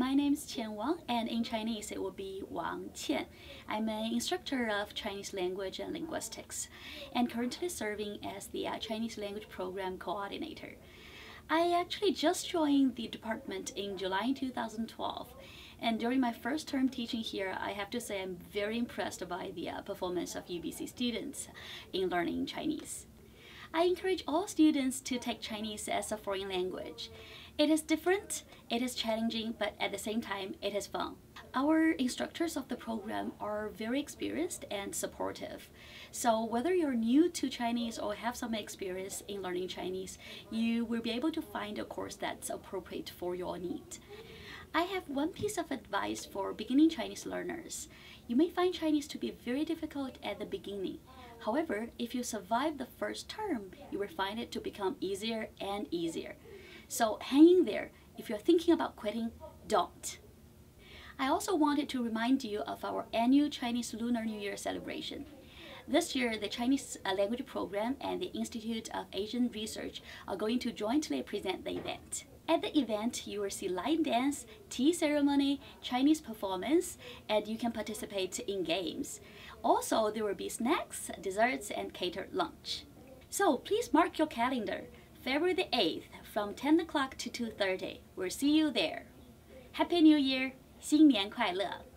My name is Qian Wang, and in Chinese it will be Wang Qian. I'm an instructor of Chinese language and linguistics, and currently serving as the uh, Chinese language program coordinator. I actually just joined the department in July 2012, and during my first term teaching here, I have to say I'm very impressed by the uh, performance of UBC students in learning Chinese. I encourage all students to take Chinese as a foreign language. It is different, it is challenging, but at the same time, it is fun. Our instructors of the program are very experienced and supportive. So whether you're new to Chinese or have some experience in learning Chinese, you will be able to find a course that's appropriate for your need. I have one piece of advice for beginning Chinese learners. You may find Chinese to be very difficult at the beginning. However, if you survive the first term, you will find it to become easier and easier. So hang in there. If you're thinking about quitting, don't. I also wanted to remind you of our annual Chinese Lunar New Year celebration. This year, the Chinese uh, Language Program and the Institute of Asian Research are going to jointly present the event. At the event, you will see line dance, tea ceremony, Chinese performance, and you can participate in games. Also, there will be snacks, desserts, and catered lunch. So please mark your calendar. February the 8th from 10 o'clock to 2.30. We'll see you there. Happy New Year! 新年快乐！